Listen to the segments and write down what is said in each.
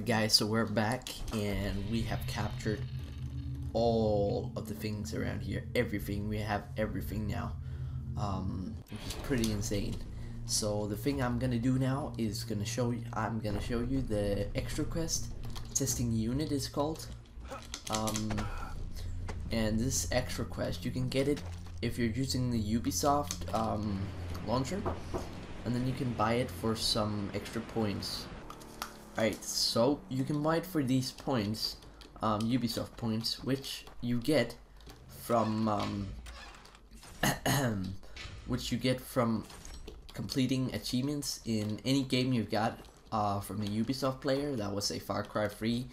Alright guys, so we're back and we have captured all of the things around here. Everything. We have everything now. Um, which is pretty insane. So the thing I'm gonna do now is gonna show you I'm gonna show you the extra quest testing unit is called. Um, and this extra quest you can get it if you're using the Ubisoft um, launcher and then you can buy it for some extra points Alright, so you can buy it for these points, um, Ubisoft points, which you get from, um, which you get from completing achievements in any game you've got uh, from a Ubisoft player. That was a Far Cry 3.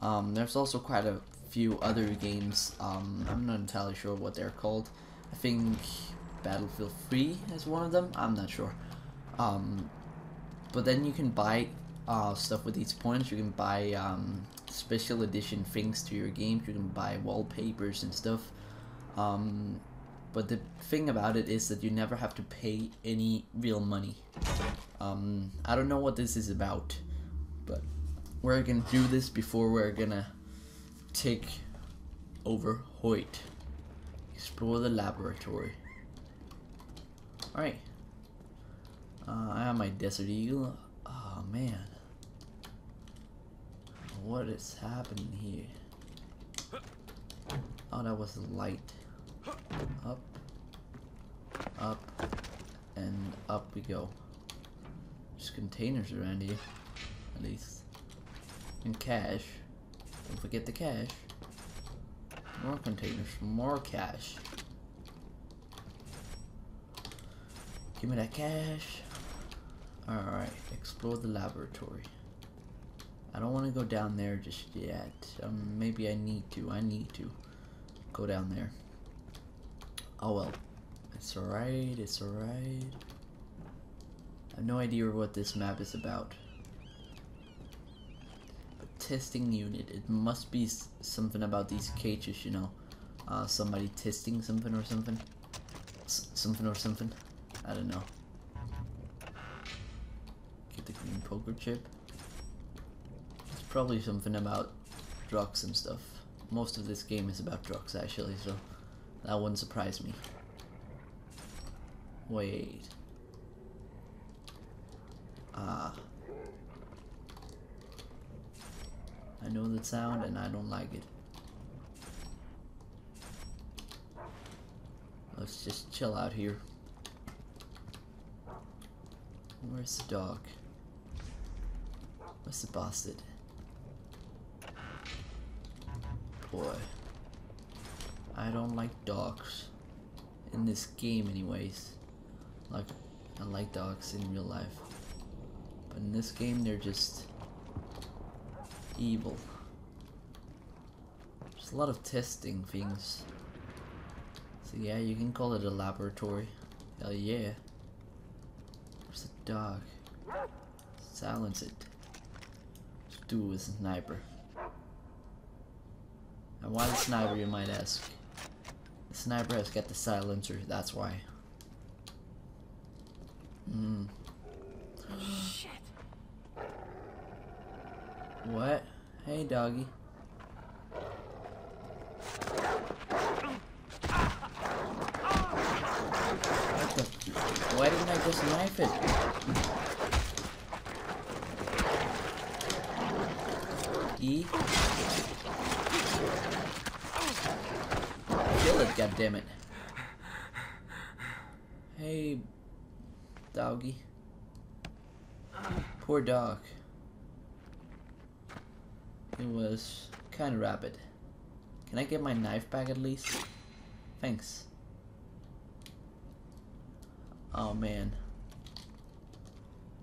Um, there's also quite a few other games. Um, I'm not entirely sure what they're called. I think Battlefield 3 is one of them. I'm not sure. Um, but then you can buy uh, stuff with these points. You can buy um, special edition things to your games. You can buy wallpapers and stuff. Um, but the thing about it is that you never have to pay any real money. Um, I don't know what this is about, but we're gonna do this before we're gonna take over Hoyt. Explore the laboratory. Alright. Uh, I have my Desert Eagle. Oh man. What is happening here? Oh, that was light. Up, up, and up we go. There's containers around here, at least. And cash. Don't forget the cash. More containers, more cash. Give me that cash. Alright, explore the laboratory. I don't want to go down there just yet. Um, maybe I need to. I need to go down there. Oh well. It's alright. It's alright. I have no idea what this map is about. But testing unit. It must be something about these cages, you know. Uh, somebody testing something or something. S something or something. I don't know. Get the green poker chip probably something about drugs and stuff. Most of this game is about drugs actually, so that wouldn't surprise me. Wait. Ah. I know the sound and I don't like it. Let's just chill out here. Where's the dog? Where's the bastard? Boy. I don't like dogs. In this game anyways. Like, I like dogs in real life. But in this game they're just evil. There's a lot of testing things. So yeah, you can call it a laboratory. Hell yeah. Where's a dog? Silence it. Let's do a sniper. And why the sniper, you might ask? The sniper has got the silencer, that's why. Hmm. Shit. What? Hey, doggy. What the? Why didn't I just knife it? E? Kill it. Hey, doggy. Poor dog. It was kind of rapid. Can I get my knife back at least? Thanks. Oh man.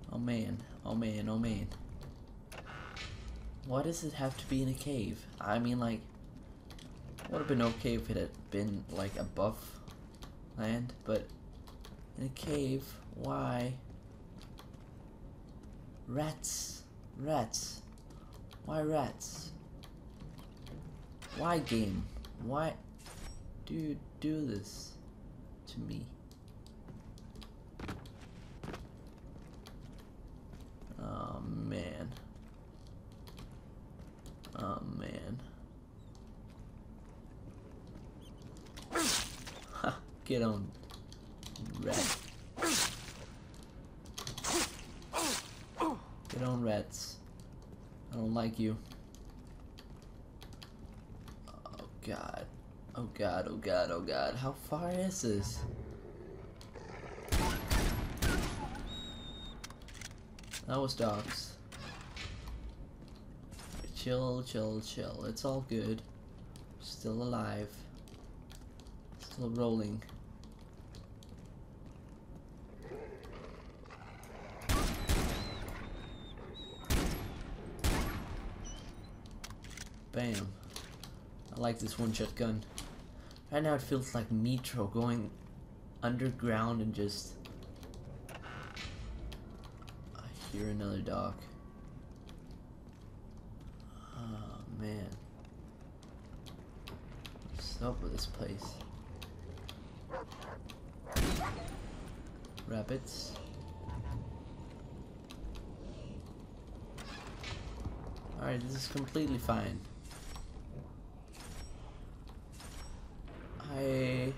Oh man. Oh man. Oh man. Why does it have to be in a cave? I mean like would have been okay if it had been like above land, but in a cave, why? Rats, rats, why rats? Why game? Why do you do this to me? Oh man. Get on, rat. Get on, rats. I don't like you. Oh god. Oh god, oh god, oh god. How far is this? That was dogs. Chill, chill, chill. It's all good. Still alive. Still rolling. Bam. I like this one-shot gun. Right now it feels like Metro going underground and just... I hear another dog. Oh man. What's up with this place? Rabbits. Alright, this is completely fine. I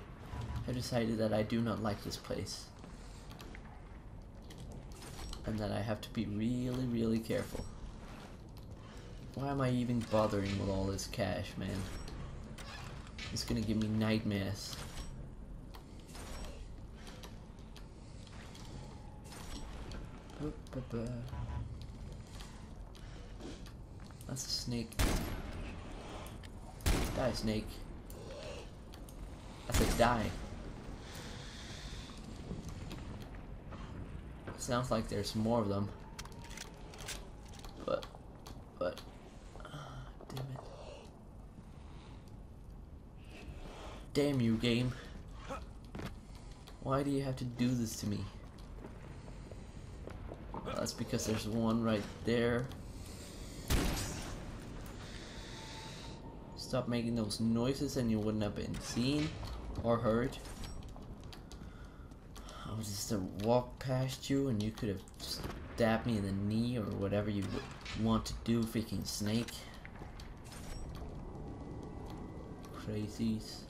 have decided that I do not like this place. And that I have to be really, really careful. Why am I even bothering with all this cash, man? It's gonna give me nightmares. That's a snake. Die, snake. I said die. Sounds like there's more of them. But, but, uh, damn it. Damn you, game. Why do you have to do this to me? Well, that's because there's one right there. Stop making those noises and you wouldn't have been seen or heard. I was just to walk past you and you could have stabbed me in the knee or whatever you want to do, freaking snake. Crazies.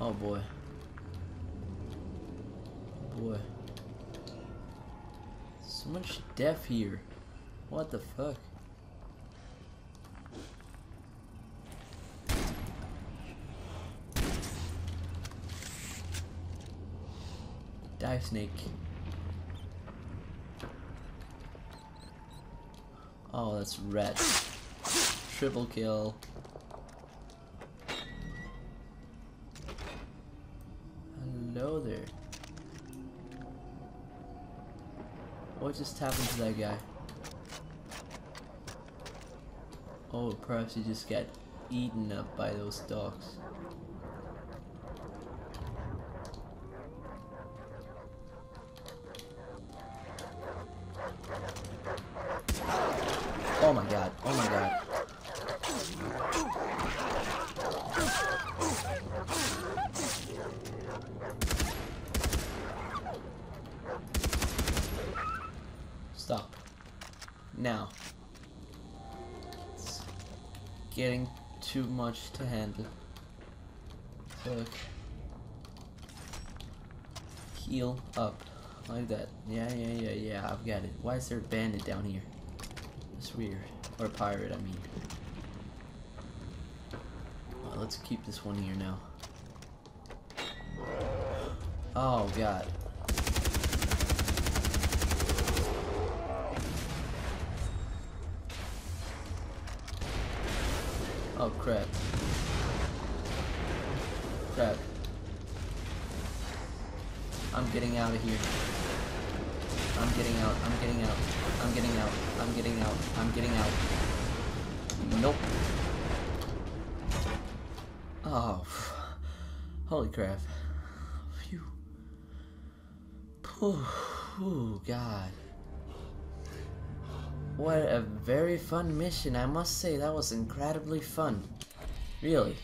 Oh boy. Oh boy. So much death here. What the fuck? Die, snake. Oh, that's red. Triple kill. Hello there. What just happened to that guy? Oh, perhaps he just got eaten up by those dogs. Oh my god, oh my god. Stop. Now. It's getting too much to handle. Fuck. Heal up. Like that. Yeah, yeah, yeah, yeah, I've got it. Why is there a bandit down here? That's weird. Or pirate, I mean. Well, let's keep this one here now. Oh, God. Oh, crap. Crap. I'm getting out of here. I'm getting out. I'm getting out. I'm getting out. I'm getting out. I'm getting out. Nope. Oh. Holy crap. Phew. Oh, God. What a very fun mission. I must say, that was incredibly fun. Really.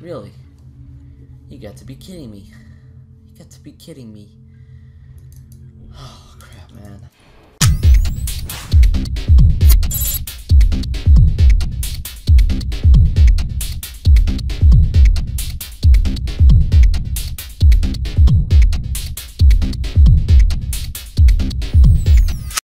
Really. You got to be kidding me. You got to be kidding me. Oh, crap, man.